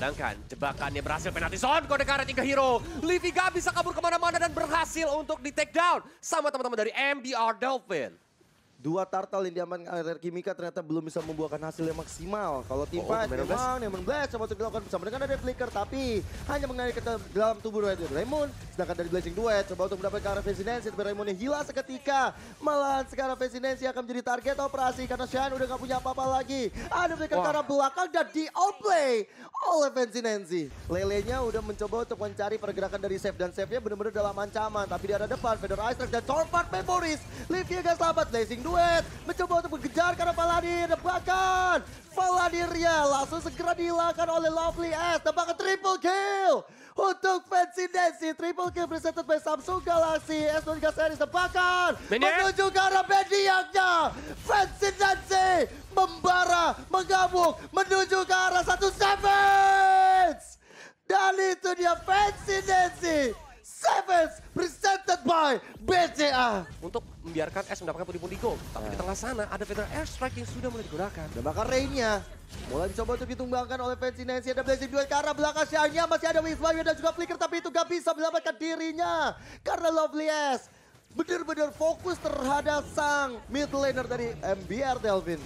mendapatkan jebakannya berhasil penalti zone kode karet tiga hero. Livy gak bisa kabur ke mana-mana dan berhasil untuk di take down sama teman-teman dari MBR Dolphin. Dua turtle yang diamankan oleh Kimika ternyata belum bisa membuahkan hasil yang maksimal. Kalau tim Oh, memang Demon Blast coba untuk dilakukan bersama dengan ada Flicker tapi hanya mengenai ke dalam tubuh Red Raymond. Sedangkan dari Blazing Duet coba untuk mendapatkan arah Nancy tapi Raymond yang hilang seketika. Malahan sekarang Nancy akan menjadi target operasi karena Shine udah gak punya apa-apa lagi. Ada ke Wah. arah belakang dan di outplay oleh Nancy. Lelenya udah mencoba untuk mencari pergerakan dari save dan save-nya benar-benar dalam ancaman. Tapi di arah depan Ice Strike dan Torpart Memories. Livia gak selamat, Blazing Duet mencoba untuk mengejar karena Valadir bahkan Valadirnya langsung segera dihilangkan oleh Lovely S. Dan bahkan triple kill. Untuk Fancy Nancy triple kill presented by Samsung Galaxy S23 series. Maniac. menuju ke arah Maniacnya Fancy Nancy membara mengamuk menuju ke arah satu Sevens. Dan itu dia Fancy Nancy Sevens presented by BCA Untuk membiarkan S mendapatkan pundi-pundi gold. Tapi di tengah sana ada Feather Airstrike yang sudah mulai digunakan. Dan bahkan Rainnya mulai dicoba untuk ditumbangkan oleh Fancy Nancy. Ada Blazing Duel ke arah belakang Shania. Masih ada Wisbayu dan juga Flicker. Tapi itu gak bisa menyelamatkan dirinya. Karena Lovely S benar-benar fokus terhadap sang mid laner dari MBR Delvin.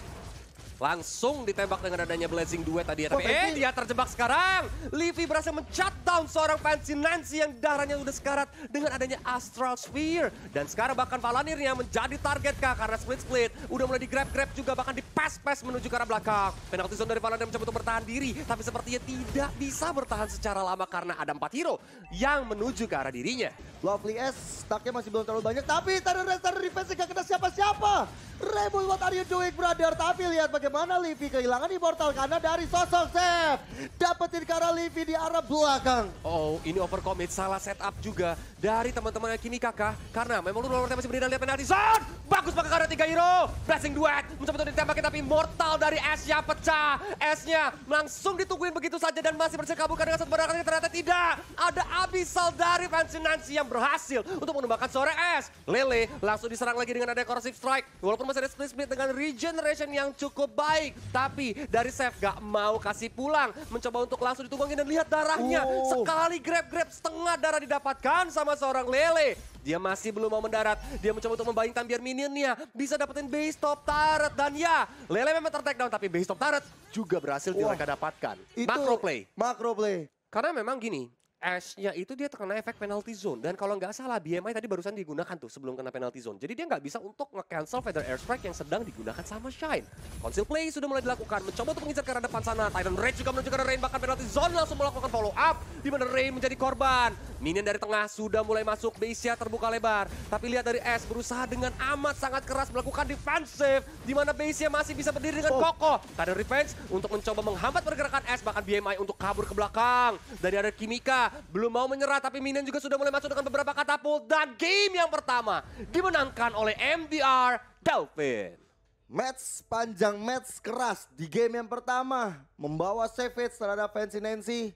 Langsung ditembak dengan adanya Blazing Duet tadi ya. Tapi Oh, eh dia terjebak sekarang. Livy berhasil men-shutdown seorang Fancy Nancy yang darahnya udah sekarat dengan adanya Astral Sphere. Dan sekarang bahkan Valanirnya menjadi target kah karena split-split. Udah mulai di-grab-grab juga bahkan di-pass-pass menuju ke arah belakang. Penalti zone dari Valanir mencoba untuk bertahan diri. Tapi sepertinya tidak bisa bertahan secara lama karena ada empat hero yang menuju ke arah dirinya. Lovely S stacknya masih belum terlalu banyak. Tapi Thunder Rest, Thunder Defense gak kena siapa-siapa. Raymond, what are you doing brother? Tapi lihat bagaimana Livy kehilangan Immortal karena dari sosok Seth. Dapetin ke arah Livy di arah belakang. Oh, ini overcommit, salah setup juga dari teman-teman Kimi Kakak. Karena memang lu masih berdiri lihat penalti zone. Bagus banget karena tiga hero. Blessing duet, mencoba untuk ditembak tapi mortal dari S-nya pecah. S-nya langsung ditungguin begitu saja dan masih berhasil kabulkan dengan satu barangan ternyata tidak. Ada Abyssal dari Fancy Nancy yang berhasil untuk menembakkan seorang S. Lele langsung diserang lagi dengan ada corrosive strike. Walaupun masih ada split-split dengan regeneration yang cukup baik. Tapi dari Seth gak mau kasih pulang. Mencoba untuk langsung ditumbangin dan lihat darahnya. Oh. Sekali grab-grab setengah darah didapatkan sama seorang Lele. Dia masih belum mau mendarat. Dia mencoba untuk membayangkan biar minionnya bisa dapetin base top turret. Dan ya, Lele memang ter down tapi base top turret juga berhasil mereka dapatkan. Itu Macro play. Macro play. Karena memang gini, Ash-nya itu dia terkena efek penalty zone. Dan kalau nggak salah BMI tadi barusan digunakan tuh sebelum kena penalty zone. Jadi dia nggak bisa untuk nge-cancel Feather Airstrike yang sedang digunakan sama Shine. Conceal play sudah mulai dilakukan. Mencoba untuk mengincar ke arah depan sana. Titan Rage juga menuju ke arah Rain. Bahkan penalty zone langsung melakukan follow up. Di mana Rain menjadi korban. Minion dari tengah sudah mulai masuk. Base-nya terbuka lebar. Tapi lihat dari S berusaha dengan amat sangat keras melakukan defensive. Di mana base-nya masih bisa berdiri dengan Oh. kokoh. Titan Revenge untuk mencoba menghambat pergerakan S. Bahkan BMI untuk kabur ke belakang. Dari ada Kimika belum mau menyerah. Tapi Minion juga sudah mulai masuk dengan beberapa katapult. Dan game yang pertama dimenangkan oleh MDR Dolphin. Match panjang, match keras di game yang pertama. Membawa Savage terhadap Fancy Nancy.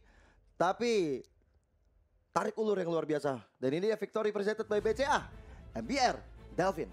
Tapi tarik ulur yang luar biasa. Dan ini ya victory presented by BCA. MBR, Delvin.